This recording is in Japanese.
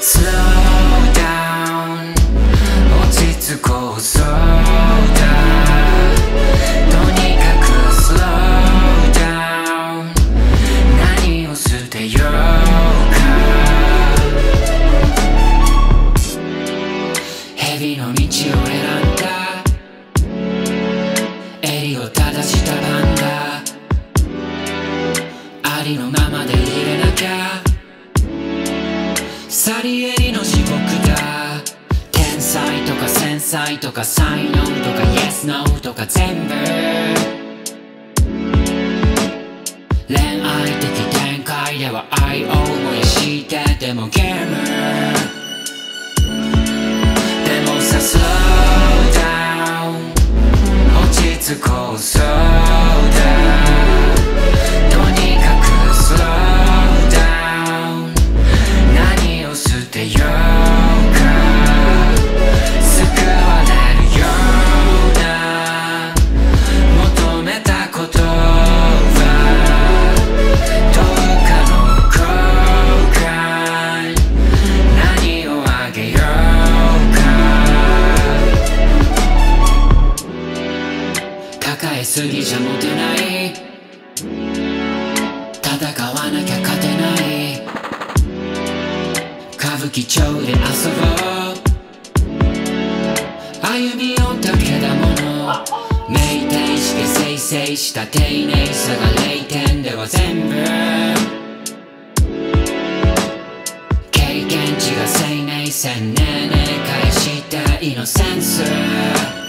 Slow down. 落ち着こう Slow down とにかく Slow down 何を捨てようか。蛇の道を選んだ。襟を正したパンダありのままで入れなきゃ。サリエリの地獄だ。天才とか繊細とか才能とか Yes No とか全部。恋愛的展開では愛を燃やしてでもゲーム。でもさ Slow down 落ち着こう So すぎじゃモテない戦わなきゃ勝てない歌舞伎町で遊ぼう歩み寄ったけだもの酩酊してせいせいした丁寧さが0点では全部経験値が生命線ねえねえ返したイノセンス